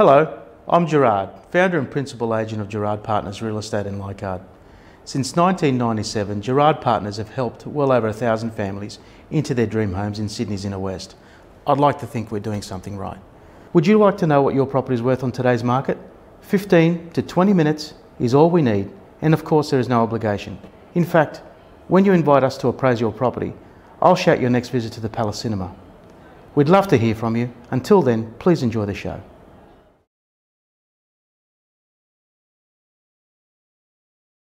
Hello, I'm Gerard, founder and principal agent of Gerard Partners Real Estate in Leichhardt. Since 1997, Gerard Partners have helped well over a thousand families into their dream homes in Sydney's inner west. I'd like to think we're doing something right. Would you like to know what your property is worth on today's market? 15 to 20 minutes is all we need, and of course, there is no obligation. In fact, when you invite us to appraise your property, I'll shout your next visit to the Palace Cinema. We'd love to hear from you. Until then, please enjoy the show.